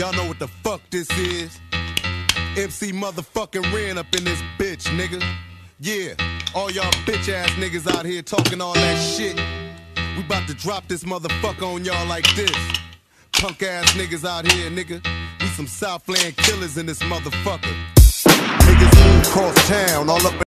Y'all know what the fuck this is? MC motherfucking ran up in this bitch, nigga. Yeah, all y'all bitch ass niggas out here talking all that shit. We about to drop this motherfucker on y'all like this. Punk ass niggas out here, nigga. We some Southland killers in this motherfucker. Niggas move across town, all up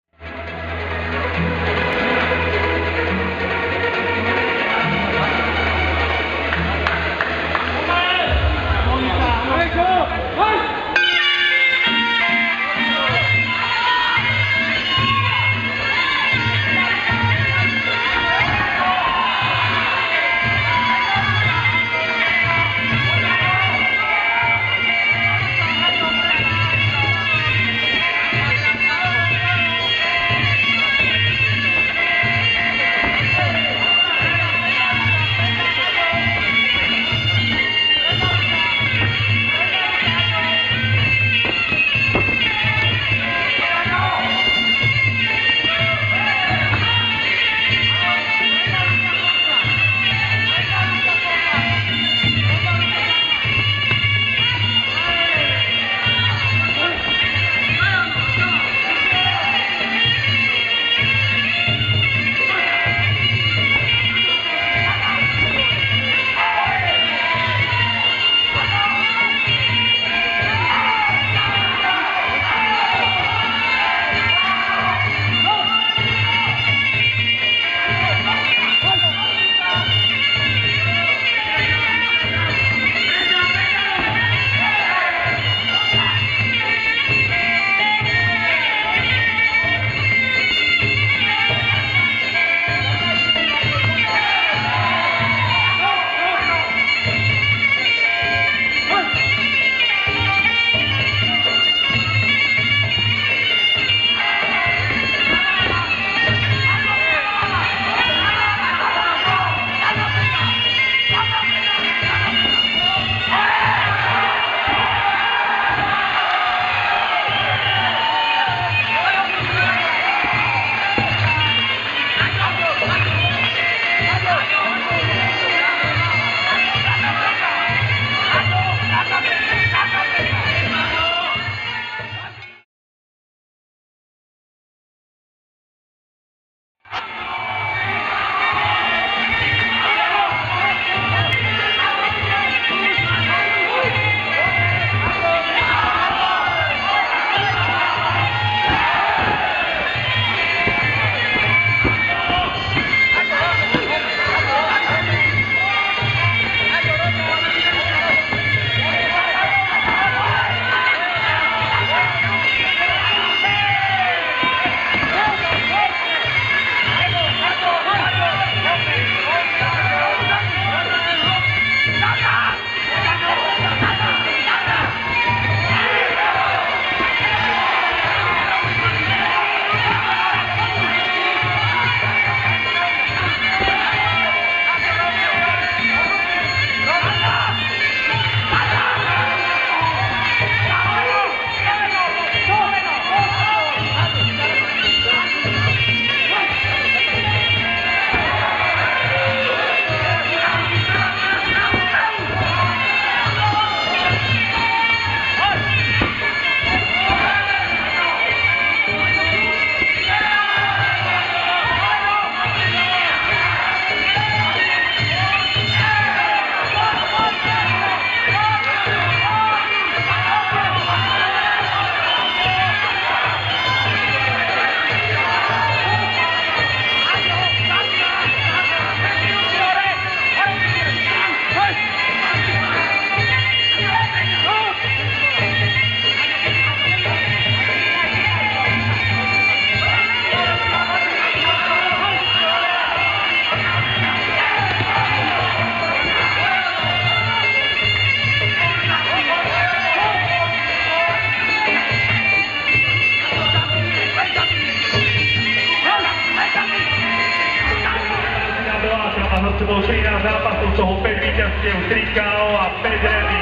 rozpoložení na zápasu toho 5 víťazstiev 3 KO a 5 redy.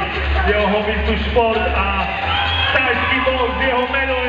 Jeho hobby sú šport a tajský bol, jeho meno je